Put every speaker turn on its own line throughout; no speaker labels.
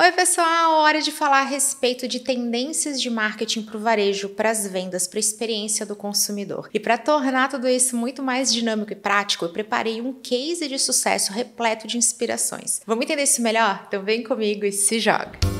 Oi, pessoal! Hora de falar a respeito de tendências de marketing para o varejo, para as vendas, para a experiência do consumidor. E para tornar tudo isso muito mais dinâmico e prático, eu preparei um case de sucesso repleto de inspirações. Vamos entender isso melhor? Então vem comigo e se joga!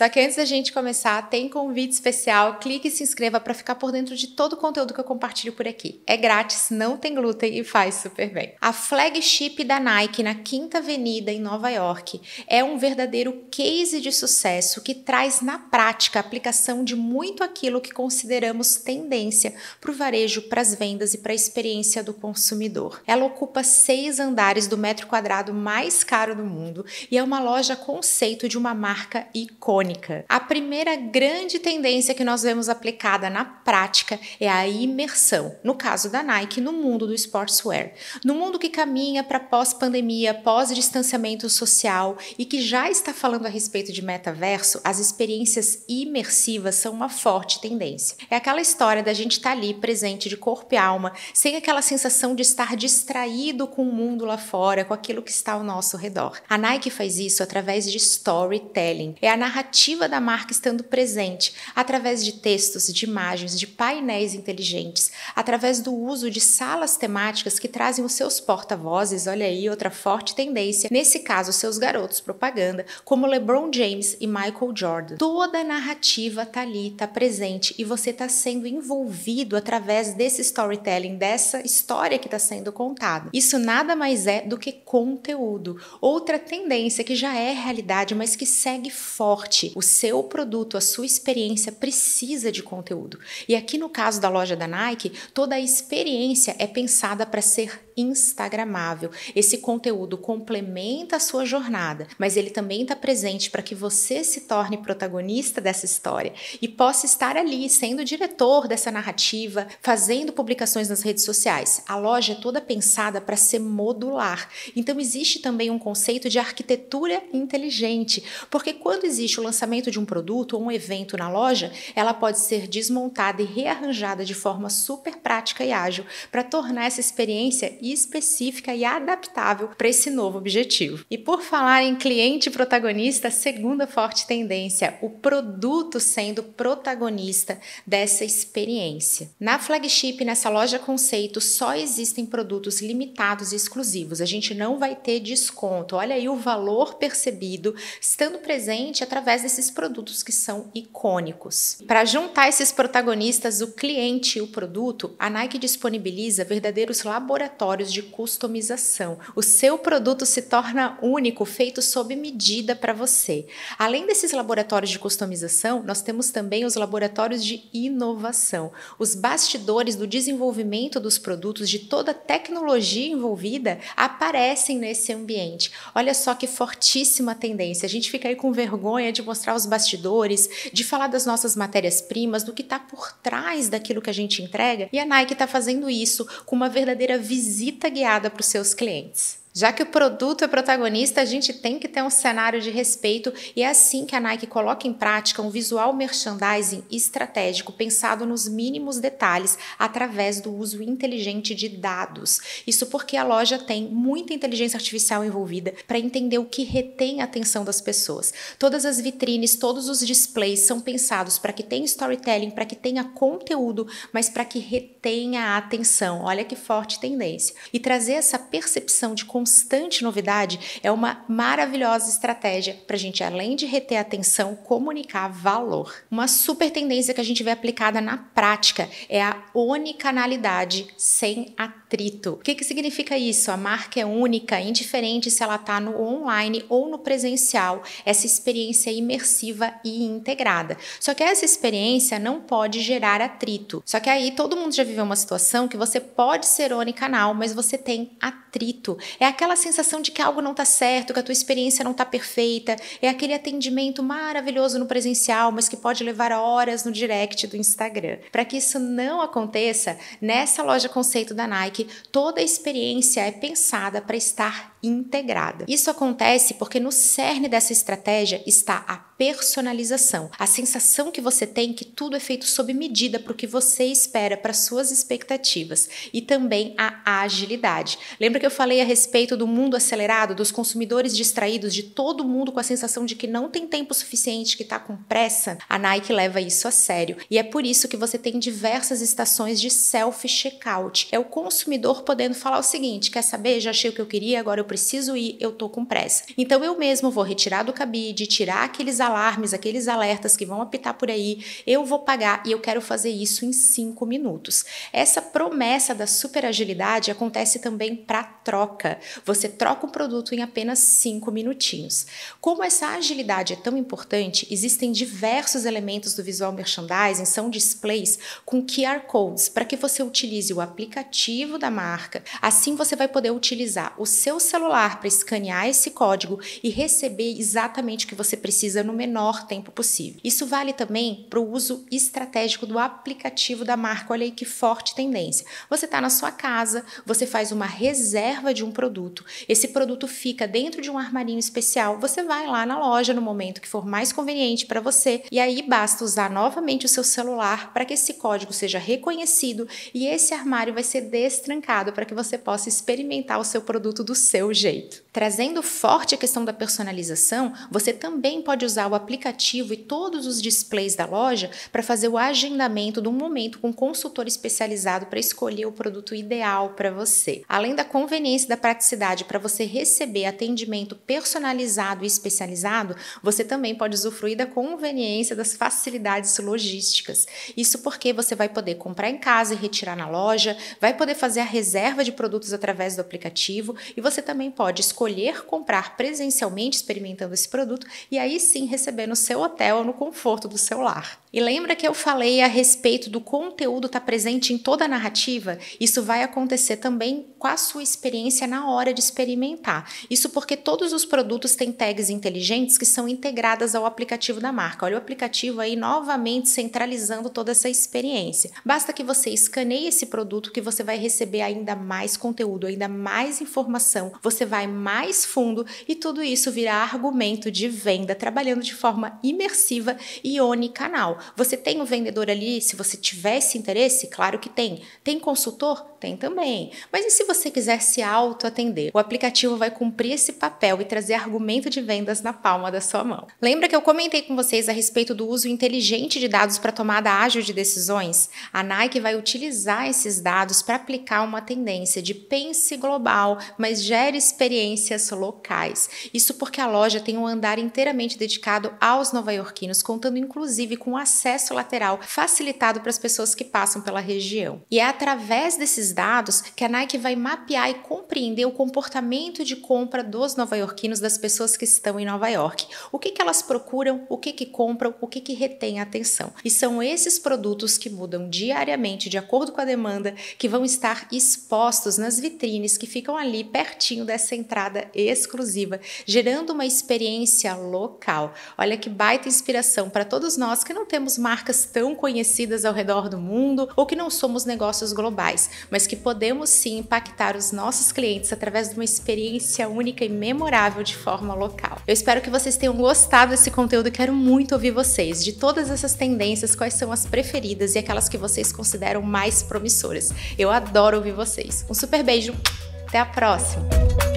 Só que antes da gente começar, tem convite especial. Clique e se inscreva para ficar por dentro de todo o conteúdo que eu compartilho por aqui. É grátis, não tem glúten e faz super bem. A flagship da Nike na Quinta Avenida em Nova York é um verdadeiro case de sucesso que traz na prática a aplicação de muito aquilo que consideramos tendência para o varejo, para as vendas e para a experiência do consumidor. Ela ocupa seis andares do metro quadrado mais caro do mundo e é uma loja conceito de uma marca icônica a primeira grande tendência que nós vemos aplicada na prática é a imersão, no caso da Nike, no mundo do sportswear. No mundo que caminha para pós-pandemia, pós-distanciamento social e que já está falando a respeito de metaverso, as experiências imersivas são uma forte tendência. É aquela história da gente estar tá ali presente de corpo e alma, sem aquela sensação de estar distraído com o mundo lá fora, com aquilo que está ao nosso redor. A Nike faz isso através de storytelling. É a narrativa narrativa da marca estando presente através de textos, de imagens, de painéis inteligentes, através do uso de salas temáticas que trazem os seus porta-vozes, olha aí outra forte tendência, nesse caso seus garotos propaganda, como LeBron James e Michael Jordan. Toda a narrativa tá ali, tá presente e você tá sendo envolvido através desse storytelling, dessa história que está sendo contada. Isso nada mais é do que conteúdo. Outra tendência que já é realidade, mas que segue forte o seu produto, a sua experiência precisa de conteúdo. E aqui no caso da loja da Nike, toda a experiência é pensada para ser instagramável. Esse conteúdo complementa a sua jornada, mas ele também está presente para que você se torne protagonista dessa história e possa estar ali sendo diretor dessa narrativa, fazendo publicações nas redes sociais. A loja é toda pensada para ser modular. Então existe também um conceito de arquitetura inteligente, porque quando existe o lançamento de um produto ou um evento na loja, ela pode ser desmontada e rearranjada de forma super prática e ágil para tornar essa experiência específica e adaptável para esse novo objetivo. E por falar em cliente protagonista, segunda forte tendência, o produto sendo protagonista dessa experiência. Na flagship, nessa loja conceito, só existem produtos limitados e exclusivos. A gente não vai ter desconto. Olha aí o valor percebido estando presente através desses produtos que são icônicos. Para juntar esses protagonistas, o cliente e o produto, a Nike disponibiliza verdadeiros laboratórios laboratórios de customização. O seu produto se torna único, feito sob medida para você. Além desses laboratórios de customização, nós temos também os laboratórios de inovação. Os bastidores do desenvolvimento dos produtos, de toda a tecnologia envolvida, aparecem nesse ambiente. Olha só que fortíssima tendência. A gente fica aí com vergonha de mostrar os bastidores, de falar das nossas matérias-primas, do que está por trás daquilo que a gente entrega. E a Nike está fazendo isso com uma verdadeira visita visita guiada para os seus clientes. Já que o produto é protagonista, a gente tem que ter um cenário de respeito e é assim que a Nike coloca em prática um visual merchandising estratégico pensado nos mínimos detalhes através do uso inteligente de dados. Isso porque a loja tem muita inteligência artificial envolvida para entender o que retém a atenção das pessoas. Todas as vitrines, todos os displays são pensados para que tenha storytelling, para que tenha conteúdo, mas para que retenha a atenção. Olha que forte tendência. E trazer essa percepção de constante novidade é uma maravilhosa estratégia para a gente, além de reter atenção, comunicar valor. Uma super tendência que a gente vê aplicada na prática é a onicanalidade sem atrito. O que, que significa isso? A marca é única, indiferente se ela está no online ou no presencial. Essa experiência é imersiva e integrada. Só que essa experiência não pode gerar atrito. Só que aí todo mundo já viveu uma situação que você pode ser onicanal, mas você tem atrito. É aquela sensação de que algo não está certo, que a tua experiência não está perfeita, é aquele atendimento maravilhoso no presencial, mas que pode levar horas no direct do Instagram. Para que isso não aconteça, nessa loja conceito da Nike, toda a experiência é pensada para estar integrada. Isso acontece porque no cerne dessa estratégia está a personalização, a sensação que você tem que tudo é feito sob medida para o que você espera, para suas expectativas e também a agilidade. Lembra que eu falei a respeito respeito do mundo acelerado, dos consumidores distraídos, de todo mundo com a sensação de que não tem tempo suficiente, que está com pressa, a Nike leva isso a sério. E é por isso que você tem diversas estações de self-checkout. É o consumidor podendo falar o seguinte: quer saber? Já achei o que eu queria, agora eu preciso ir, eu tô com pressa. Então eu mesmo vou retirar do cabide, tirar aqueles alarmes, aqueles alertas que vão apitar por aí, eu vou pagar e eu quero fazer isso em cinco minutos. Essa promessa da super agilidade acontece também para troca. Você troca um produto em apenas cinco minutinhos. Como essa agilidade é tão importante, existem diversos elementos do visual merchandising, são displays com QR codes para que você utilize o aplicativo da marca. Assim você vai poder utilizar o seu celular para escanear esse código e receber exatamente o que você precisa no menor tempo possível. Isso vale também para o uso estratégico do aplicativo da marca. Olha aí que forte tendência. Você está na sua casa, você faz uma reserva de um produto, esse produto fica dentro de um armarinho especial, você vai lá na loja no momento que for mais conveniente para você e aí basta usar novamente o seu celular para que esse código seja reconhecido e esse armário vai ser destrancado para que você possa experimentar o seu produto do seu jeito. Trazendo forte a questão da personalização, você também pode usar o aplicativo e todos os displays da loja para fazer o agendamento de um momento com um consultor especializado para escolher o produto ideal para você. Além da conveniência da praticidade para você receber atendimento personalizado e especializado, você também pode usufruir da conveniência das facilidades logísticas. Isso porque você vai poder comprar em casa e retirar na loja, vai poder fazer a reserva de produtos através do aplicativo e você também pode escolher comprar presencialmente experimentando esse produto e aí sim receber no seu hotel ou no conforto do seu lar. E lembra que eu falei a respeito do conteúdo estar tá presente em toda a narrativa? Isso vai acontecer também com a sua experiência na hora de experimentar. Isso porque todos os produtos têm tags inteligentes que são integradas ao aplicativo da marca. Olha o aplicativo aí novamente centralizando toda essa experiência. Basta que você escaneie esse produto que você vai receber ainda mais conteúdo, ainda mais informação, você vai mais fundo e tudo isso virá argumento de venda, trabalhando de forma imersiva e onicanal. Você tem o um vendedor ali, se você tivesse interesse, claro que tem. Tem consultor? Tem também. Mas e se você quiser se auto-atender? O aplicativo vai cumprir esse papel e trazer argumento de vendas na palma da sua mão. Lembra que eu comentei com vocês a respeito do uso inteligente de dados para tomada ágil de decisões? A Nike vai utilizar esses dados para aplicar uma tendência de pense global, mas gere experiências locais. Isso porque a loja tem um andar inteiramente dedicado aos nova-iorquinos, contando inclusive com acesso lateral facilitado para as pessoas que passam pela região. E é através desses dados que a Nike vai mapear e compreender o comportamento de compra dos nova-iorquinos, das pessoas que estão em Nova York. O que, que elas procuram, o que, que compram, o que, que retém a atenção. E são esses produtos que mudam diariamente de acordo com a demanda, que vão estar expostos nas vitrines que ficam ali pertinho dessa entrada exclusiva, gerando uma experiência local. Olha que baita inspiração para todos nós que não temos marcas tão conhecidas ao redor do mundo ou que não somos negócios globais, mas que podemos sim impactar os nossos clientes através de uma experiência única e memorável de forma local. Eu espero que vocês tenham gostado desse conteúdo quero muito ouvir vocês. De todas essas tendências, quais são as preferidas e aquelas que vocês consideram mais promissoras? Eu adoro ouvir vocês. Um super beijo, até a próxima!